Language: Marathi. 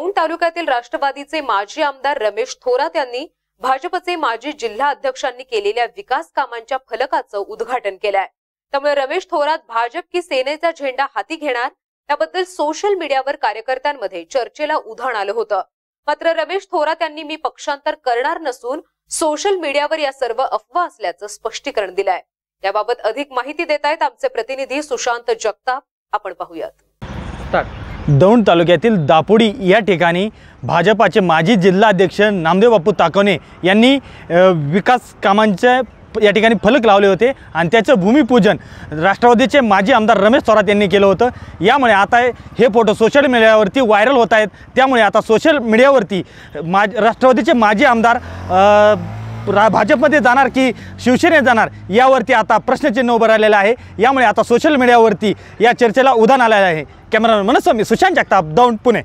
दौंड तालुक्यातील राष्ट्रवादीचे माजी आमदार रमेश थोरात यांनी भाजपचे माजी जिल्हा अध्यक्षांनी केलेल्या विकास कामांच्या फलकाचं उद्घाटन केलंय. त्यामुळे रमेश थोरात भाजप की सेनेचा झेंडा हाती घेणार याबद्दल सोशल मीडियावर कार्यकर्त्यांमध्ये चर्चेला उधाण आलं होतं. मात्र रमेश थोरात यांनी मी पक्षांतर करणार नसून सोशल मीडियावर या सर्व अफवा असल्याचं स्पष्टीकरण दिलंय. याबाबत अधिक माहिती देत आहेत आमचे प्रतिनिधी सुशांत जगताप. आपण पाहूयात. दौंड तालुक्यातील दापोडी या ठिकाणी भाजपाचे माजी जिल्हाध्यक्ष नामदेव बापू ताकवणे यांनी विकास कामांच्या या ठिकाणी फलक लावले होते आणि त्याचं भूमिपूजन राष्ट्रवादीचे माजी आमदार रमेश थोरात यांनी केलं होतं. यामुळे आता हे फोटो सोशल मीडियावरती व्हायरल होत आहेत. त्यामुळे आता सोशल मीडियावरती माज राष्ट्रवादीचे माजी आमदार रा भाजपमध्ये जाणार की शिवसेनेत जाणार यावरती आता प्रश्नचिन्ह उभं राहिलेलं आहे. यामुळे आता सोशल मीडियावरती या चर्चेला उधाण आलेलं आहे. कॅमेरामॅन मनस्वामी सुशांत जगताप दौंड पुणे.